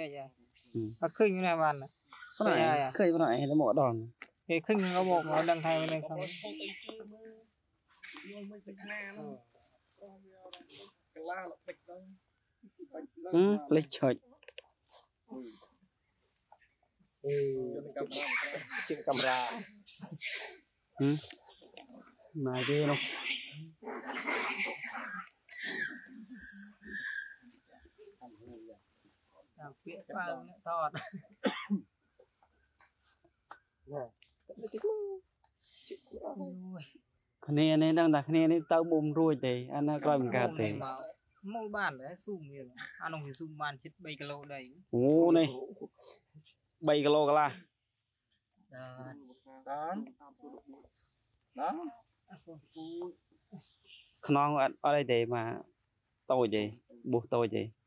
Dạ, dạ. ừ. chơi à khinh như này bàn có này dạ, khinh có này hay là mỏ đòn. Cái khinh nó bộ nó đang thay bên đây không? Ừ, lấy chơi, ừ. trên camera. Ừ. mà ghê luôn. តិចទៅតិចទៅ ừ, lấy chọi យកកាមេរ៉ាជាកាមេរ៉ា ừ. mà kia nó à, phía vào thọt គ្នានេះដឹងតែគ្នានេះទៅមុំរួចទេអាណាក្រោយមិនកើតទេមកបានដែរស៊ូមវាអានោះវាស៊ូមបានជិត3គីឡូដែរអូនេះ3គីឡូកន្លះបាទដល់ដល់ខ្នងអត់អត់អីទេមកតូចទេប៊ូសតូចទេណាម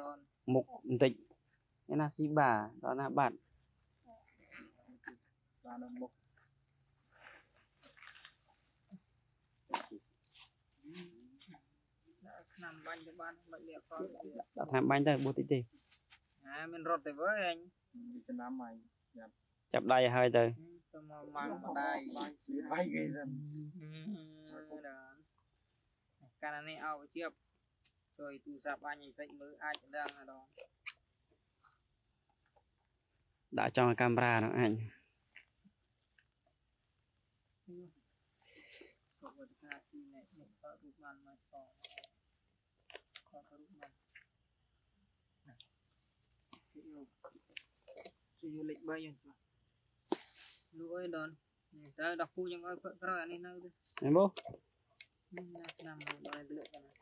ដនមុខបន្តិចឯណាស៊ីបាដល់ណាបាត់ដល់នៅមុខឆ្នាំបាញ់ទៅបានបាច់លាក់កលដល់តាមបាញ់ទៅប៊ូសតិចទេអាមានរត់ទៅវើអញវាឆ្នាំហើយចាប់ដៃឲ្យហើយទៅទៅមកម៉ាំងម្ដាយវាវាយគេសិនកាលនេះឲ្យជៀប ទុយទូរស័ព្ទអញបន្តិចមើលអាចដឹងហ្នឹងដងដាក់ចង់កាមេរ៉ាហ្នឹងអញគាត់ថាទីនេះនេះបើរូបបានមកផងគាត់រូបមកគេយកជួយយកលេខ3យ៉ាងច្បាស់លុយដល់នេះតើដល់គូយ៉ាងឲ្យព្រឹកក្រោយអានេះនៅទេហ្នឹងមកណាស់ណាស់មកដល់លើកណា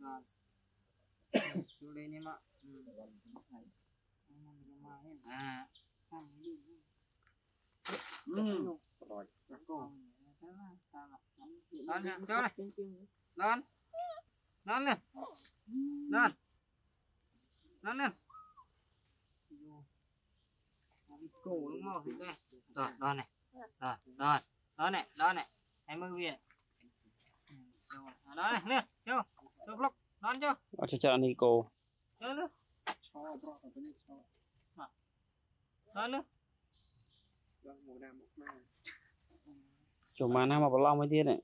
main. Nah. Kan ini. អឺ Rồi. đó cho này. Don. đó lên. đó, Don lên. Đi cổ đúng không? Thì đây. Rồi, đó này. Rồi, rồi. Đó này, đó này. Em mơ viên. Đó này, lên. Vô. Vô vlog. Đón chưa? អត់ច្រើននេះគោ Lên lên. ឈរប្រត់ទៅនេះឈរ Lên lên. ដល់មកណាមកណាចូលមកណាមកប្រឡងមួយទៀតនេះ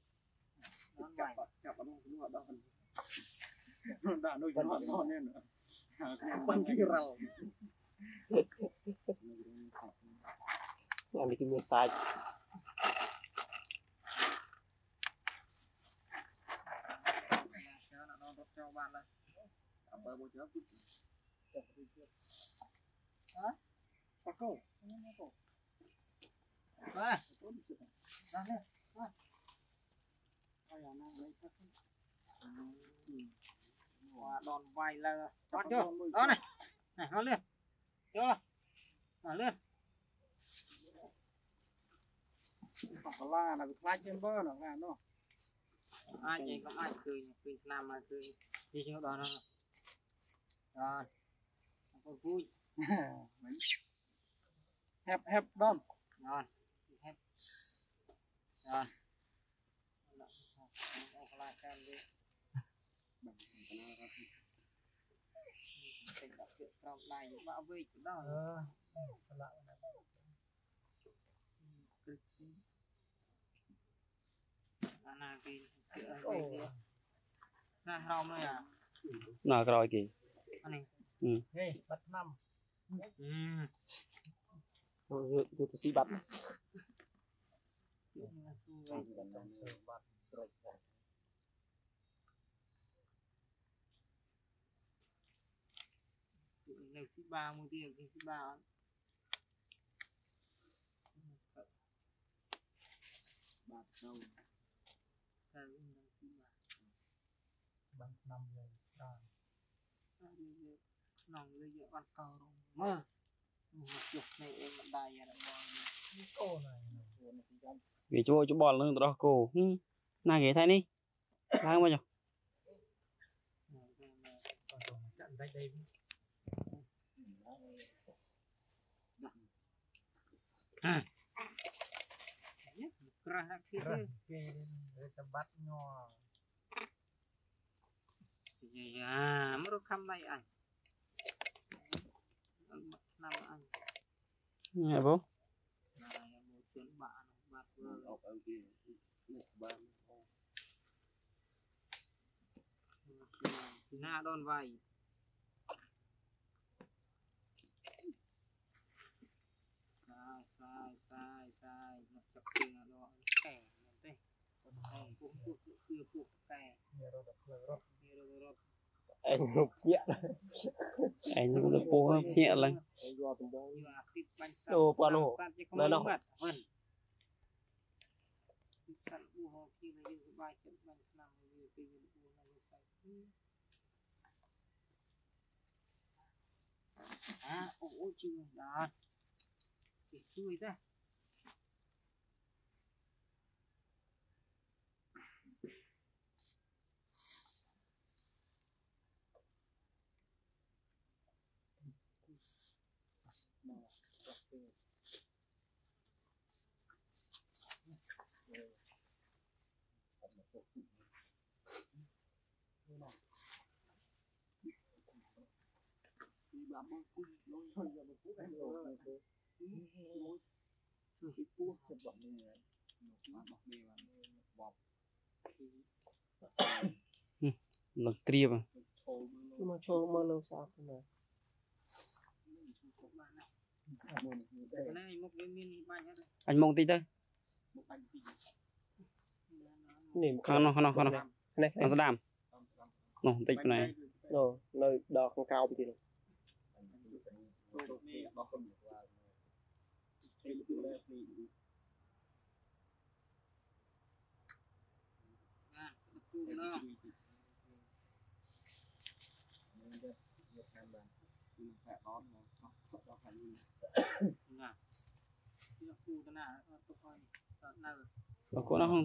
Đón ចាប់ vậy. ចាប់អត់នោះអត់ដល់ដាក់នោះយកអត់ដល់នេះបានគេរល់អានេះគឺមានសាច់ Hả? Bà câu. Bà câu. Bà. Bà nè. Bà. Bà nhỏ nàng lấy các Wow, đòn vài là đó chưa đó này này nó lên chưa nó lên hoặc là là cái trên bơ nó ra nó ai vậy có ai cười cười nam mà cười đi chỗ đó nó rồi Thôi vui Hẹp hẹp đom Rồi Hẹp Rồi Nah, kerau mana ya? Nah, kerau lagi. Ini. Ừ. Ghê, bắt năm. Thôi, tôi tôi xí bắt. Được xí ba mua tiền cái xí ba. Bạc năm. Rồi nàng lấy dễ bàn cờ rồi. Mà chụp này em đài là cô này vì chú chú bò lưng đó cô. Ừ. Nàng ghế thay đi. Lang bao nhiêu à. Kerah lagi kerah tempat nyo iya ya merukam lagi nghe bố. Na đòn vầy sai sai sai sai nó chọc kia nó đòn kẻ nó tê còn thèm cũng anh lục nhẹ. Anh lục được bố nhẹ lắm. Đồ quan hồ nó nó à ô ô chưa đó thì chui ra ជួយពីពោះចាប់បងនេះមកមកនេះមកបបនឹងត្រៀមមកឈោមើលនៅសាប់ណាអញមកវាមានបាញ់អត់អញមកតិចទៅមកបាញ់តិច នេះខាងនោះខាងនោះខាងនោះនេះស្ដាមនោះបន្តិចណានោះនៅដល់ខាងក្រោមទៀតនោះយកតាមបានគឺប្រាក់ដល់មកខត់ដល់ខាងនេះណាយកគូកណាអត់ទុកឲ្យដល់នៅបើគូណាហ្នឹង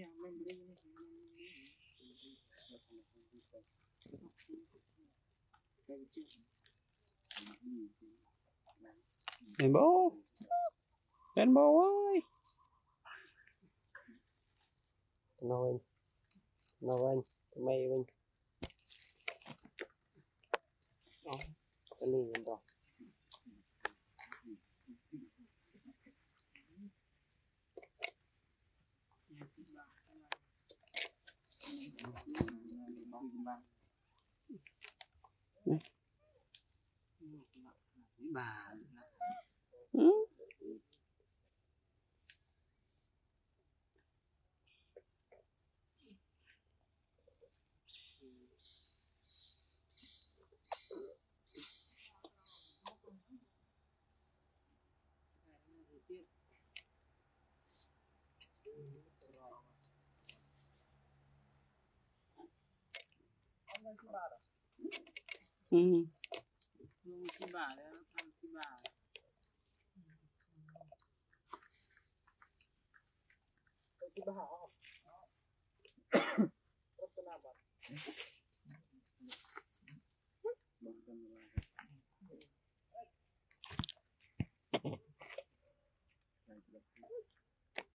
nào mà ngự lượng thì chị Anh ấy cô này thì tự tuổi lạ đầy ở đó. Này ừ, luôn ăn nó đánh can Không gì, mình đi lên bố lên bố ơi Nói anh Nói anh Mày anh Cái này rồi bà ừ. Ừ. Nung si